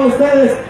ustedes.